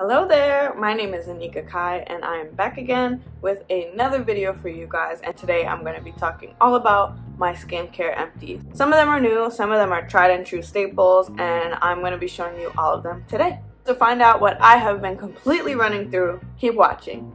Hello there, my name is Anika Kai and I am back again with another video for you guys and today I'm going to be talking all about my skincare empties. Some of them are new, some of them are tried and true staples and I'm going to be showing you all of them today. To find out what I have been completely running through, keep watching.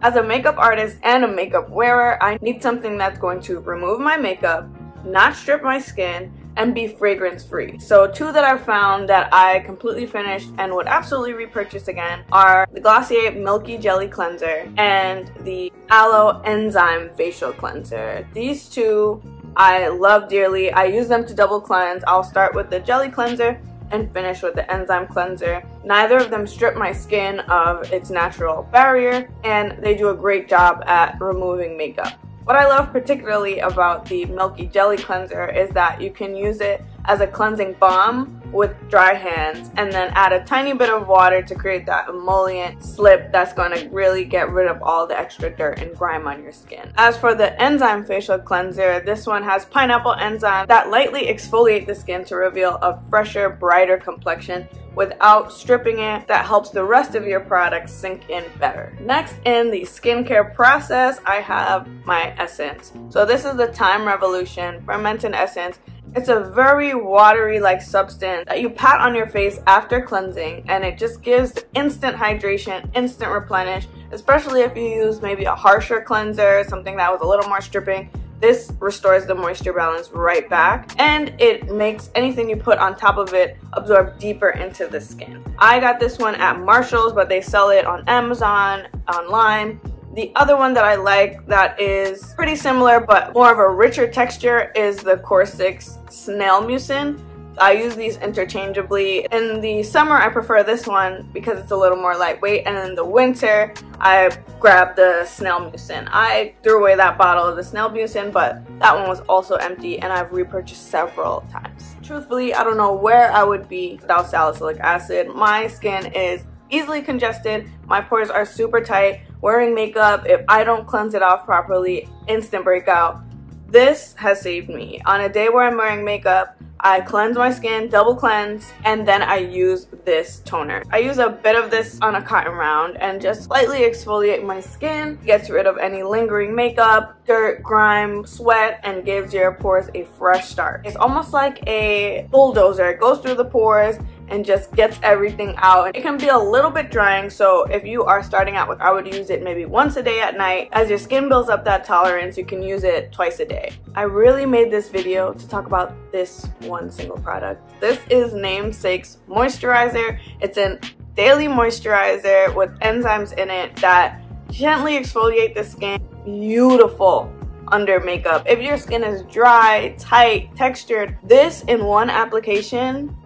As a makeup artist and a makeup wearer, I need something that's going to remove my makeup, not strip my skin, and be fragrance free. So two that I've found that I completely finished and would absolutely repurchase again are the Glossier Milky Jelly Cleanser and the Aloe Enzyme Facial Cleanser. These two I love dearly. I use them to double cleanse. I'll start with the jelly cleanser and finish with the enzyme cleanser. Neither of them strip my skin of its natural barrier and they do a great job at removing makeup. What I love particularly about the Milky Jelly Cleanser is that you can use it as a cleansing balm with dry hands and then add a tiny bit of water to create that emollient slip that's going to really get rid of all the extra dirt and grime on your skin. As for the enzyme facial cleanser, this one has pineapple enzyme that lightly exfoliate the skin to reveal a fresher, brighter complexion without stripping it that helps the rest of your products sink in better. Next in the skincare process, I have my essence. So this is the Time Revolution Fermented Essence it's a very watery like substance that you pat on your face after cleansing and it just gives instant hydration, instant replenish, especially if you use maybe a harsher cleanser, something that was a little more stripping. This restores the moisture balance right back and it makes anything you put on top of it absorb deeper into the skin. I got this one at Marshall's but they sell it on Amazon, online. The other one that I like that is pretty similar but more of a richer texture is the COSRX Snail Mucin. I use these interchangeably. In the summer, I prefer this one because it's a little more lightweight, and in the winter, I grab the Snail Mucin. I threw away that bottle of the Snail Mucin, but that one was also empty, and I've repurchased several times. Truthfully, I don't know where I would be without salicylic acid. My skin is easily congested, my pores are super tight, wearing makeup, if I don't cleanse it off properly, instant breakout. This has saved me. On a day where I'm wearing makeup, I cleanse my skin, double cleanse, and then I use this toner. I use a bit of this on a cotton round and just slightly exfoliate my skin, gets rid of any lingering makeup, dirt, grime, sweat, and gives your pores a fresh start. It's almost like a bulldozer. It goes through the pores and just gets everything out. It can be a little bit drying, so if you are starting out with, I would use it maybe once a day at night. As your skin builds up that tolerance, you can use it twice a day. I really made this video to talk about this one single product. This is Namesake's moisturizer. It's an daily moisturizer with enzymes in it that gently exfoliate the skin. Beautiful under makeup. If your skin is dry, tight, textured, this in one application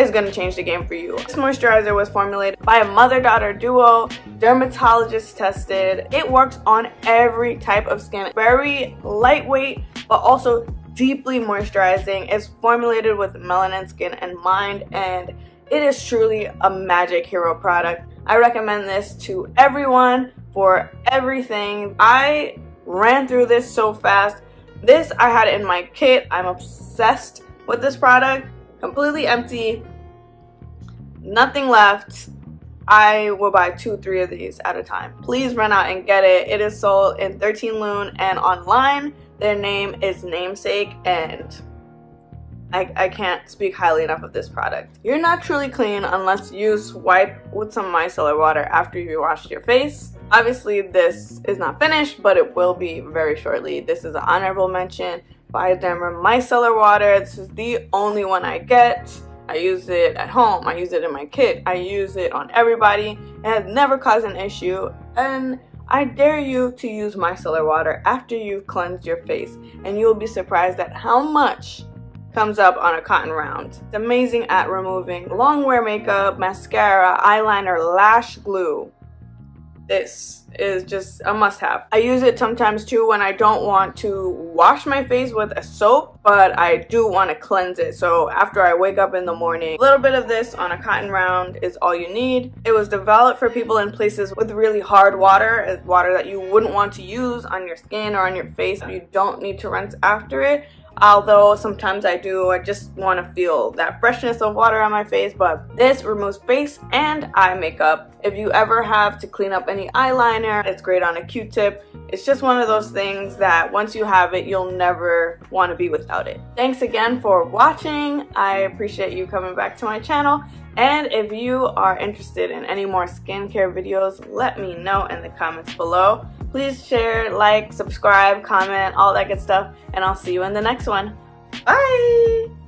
is to change the game for you. This moisturizer was formulated by a mother-daughter duo, dermatologist tested. It works on every type of skin. Very lightweight, but also deeply moisturizing. It's formulated with melanin skin in mind, and it is truly a magic hero product. I recommend this to everyone for everything. I ran through this so fast. This, I had in my kit. I'm obsessed with this product completely empty, nothing left. I will buy two, three of these at a time. Please run out and get it. It is sold in 13 Lune and online. Their name is Namesake and I, I can't speak highly enough of this product. You're not truly clean unless you swipe with some micellar water after you washed your face. Obviously this is not finished, but it will be very shortly. This is an honorable mention. by Bioderma micellar water. This is the only one I get. I use it at home. I use it in my kit. I use it on everybody. It has never caused an issue. And I dare you to use micellar water after you've cleansed your face. And you'll be surprised at how much comes up on a cotton round. It's amazing at removing long wear makeup, mascara, eyeliner, lash glue. This is just a must have. I use it sometimes too when I don't want to wash my face with a soap, but I do want to cleanse it. So after I wake up in the morning, a little bit of this on a cotton round is all you need. It was developed for people in places with really hard water, water that you wouldn't want to use on your skin or on your face. You don't need to rinse after it. Although sometimes I do I just want to feel that freshness of water on my face but this removes face and eye makeup. If you ever have to clean up any eyeliner it's great on a q-tip. It's just one of those things that once you have it you'll never want to be without it. Thanks again for watching. I appreciate you coming back to my channel. And if you are interested in any more skincare videos let me know in the comments below Please share, like, subscribe, comment, all that good stuff, and I'll see you in the next one. Bye!